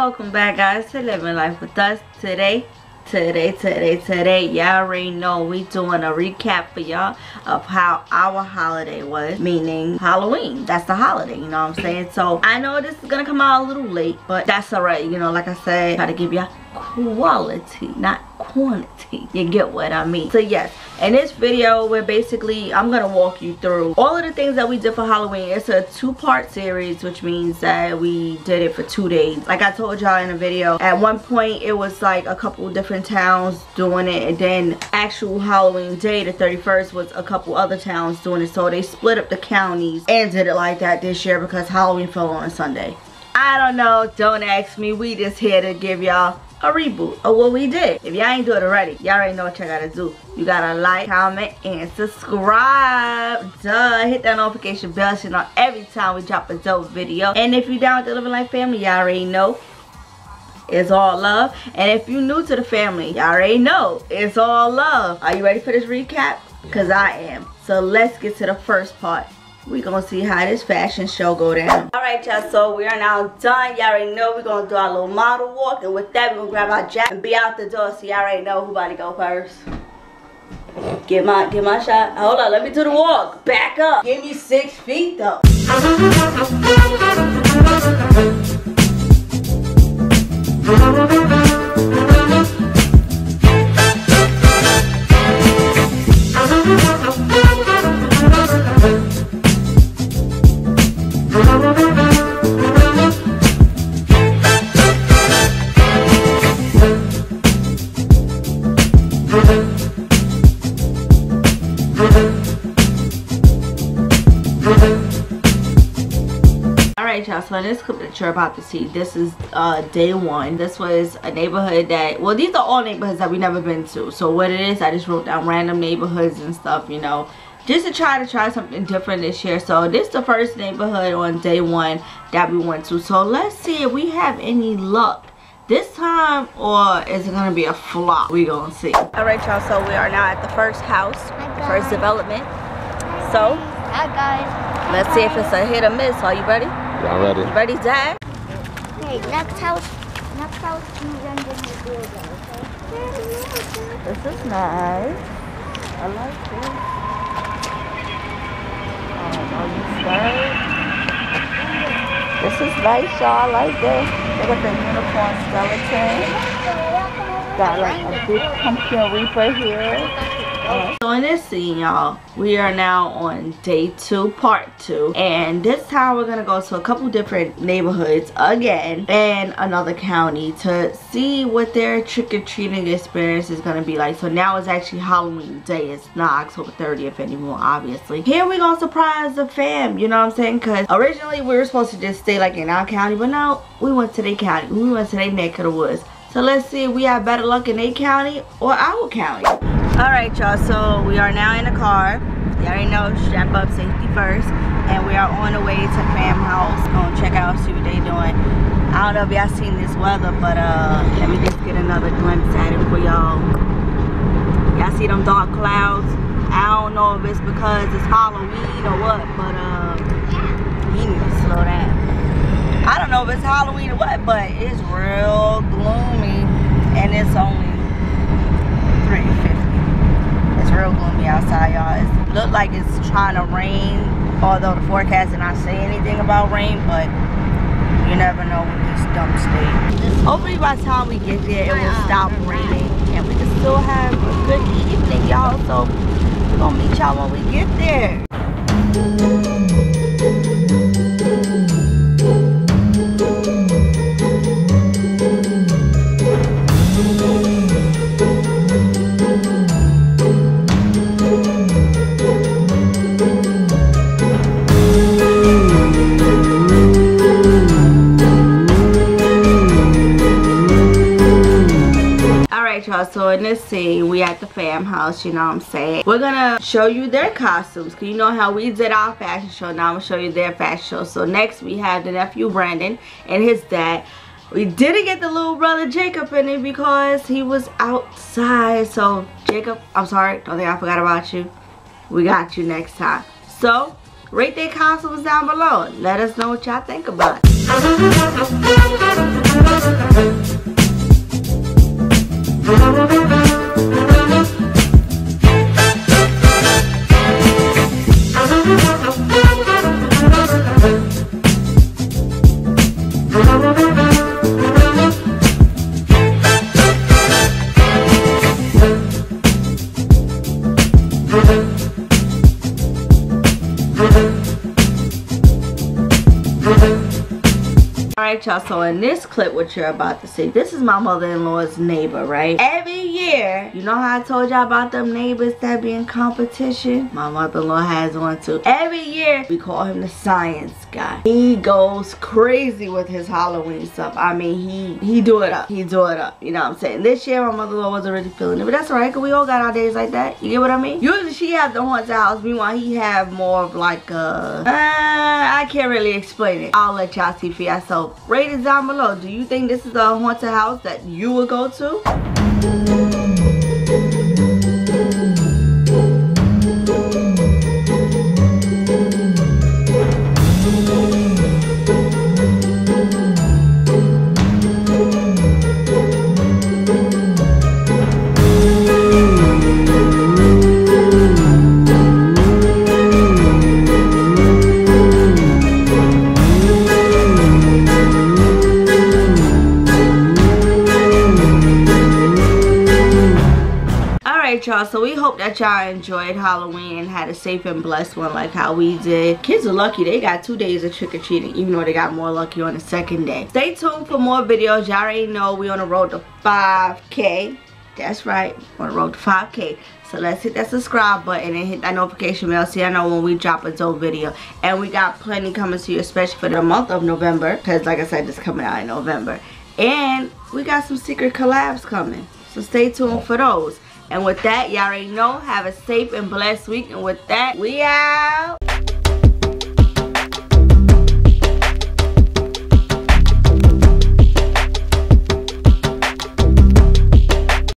welcome back guys to living life with us. Today today today today y'all already know we doing a recap for y'all of how our holiday was meaning halloween. That's the holiday you know what i'm saying? So i know this is gonna come out a little late but that's all right you know like i said try to give y'all quality not quantity. You get what i mean? So yes in this video we're basically i'm gonna walk you through all of the things that we did for halloween. It's a two-part series which means that we did it for two days. Like i told y'all in the video at one point it was like a couple different towns doing it and then actual halloween day the 31st was a couple other towns doing it. So they split up the counties and did it like that this year because halloween fell on a sunday i don't know don't ask me we just here to give y'all a reboot of what we did. If y'all ain't do it already, y'all already know what y'all gotta do. You gotta like, comment, and subscribe. Duh, hit that notification bell so you know every time we drop a dope video. And if you down with the Living Life family, y'all already know it's all love. And if you new to the family, y'all already know it's all love. Are you ready for this recap? Because I am. So let's get to the first part we gonna see how this fashion show go down. All right y'all so we are now done. Y'all already know we're gonna do our little model walk and with that we're gonna grab our jacket and be out the door. So y'all already know who about to go first. Get my get my shot. Hold on let me do the walk. Back up. Give me six feet though Alright y'all, so this clip that you're about to see, this is uh, day one. This was a neighborhood that, well these are all neighborhoods that we never been to. So what it is, I just wrote down random neighborhoods and stuff, you know, just to try to try something different this year. So this is the first neighborhood on day one that we went to. So let's see if we have any luck this time or is it gonna be a flop we gonna see all right y'all so we are now at the first house first development so Hi guys. let's see if it's a hit or miss are you ready Y'all ready? you ready dad Hey, next house. Next house, you run in the door, okay? this is nice i like this oh are you scared this is nice y'all i like this Look at the unicorn skeleton. Got like a big pumpkin reaper here. So in this scene, y'all, we are now on day two, part two. And this time we're to go to a couple different neighborhoods again and another county to see what their trick-or-treating experience is to be like. So now it's actually Halloween day. It's not October 30th anymore, obviously. Here we to surprise the fam, you know what I'm saying? Because originally we were supposed to just stay like in our county, but now we went to their county. We went to their neck of the woods. So let's see if we have better luck in their county or our county. Alright y'all, so we are now in the car. You already know, strap up safety first. And we are on the way to fam house. Gonna check out, see what they doing. I don't know if y'all seen this weather, but uh, let me just get another glimpse at it for y'all. Y'all see them dark clouds? I don't know if it's because it's Halloween or what, but uh, you need to slow down. I don't know if it's Halloween or what, but it's real gloomy. And it's only 350. Real gloomy outside, y'all. It look like it's trying to rain, although the forecast did not say anything about rain, but you never know with this dumb state. Hopefully by the time we get there, it will stop raining and we can still have a good evening, y'all. So we're gonna meet y'all when we get there. Y'all. So in this scene we at the fam house you know what i'm saying? We're gonna show you their costumes because you know how we did our fashion show. Now i'm gonna show you their fashion show. So next we have the nephew brandon and his dad. We didn't get the little brother jacob in it because he was outside. So jacob i'm sorry don't think i forgot about you. We got you next time. So rate their costumes down below. Let us know what y'all think about it i Alright y'all, so in this clip what you're about to see, this is my mother-in-law's neighbor, right? Every year, you know how I told y'all about them neighbors that be in competition? My mother-in-law has one too. Every year, we call him the science guy. He goes crazy with his Halloween stuff. I mean, he he do it up. He do it up. You know what I'm saying? This year, my mother-in-law wasn't really feeling it, but that's alright, because we all got our days like that. You get what I mean? Usually, she have the haunted house. Meanwhile, he have more of like a... Uh, I can't really explain it. I'll let y'all see for yourself rate it down below. Do you think this is a haunted house that you would go to? Y'all so we hope that y'all enjoyed halloween and had a safe and blessed one like how we did kids are lucky they got two days of trick-or-treating even though they got more lucky on the second day stay tuned for more videos y'all already know we on the road to 5k that's right on the road to 5k so let's hit that subscribe button and hit that notification bell so y'all know when we drop a dope video. And we got plenty coming to you, especially for the month of November. Because like I said, this coming out in November. And we got some secret collabs coming. So stay tuned for those. And with that, y'all already know, have a safe and blessed week. And with that, we out.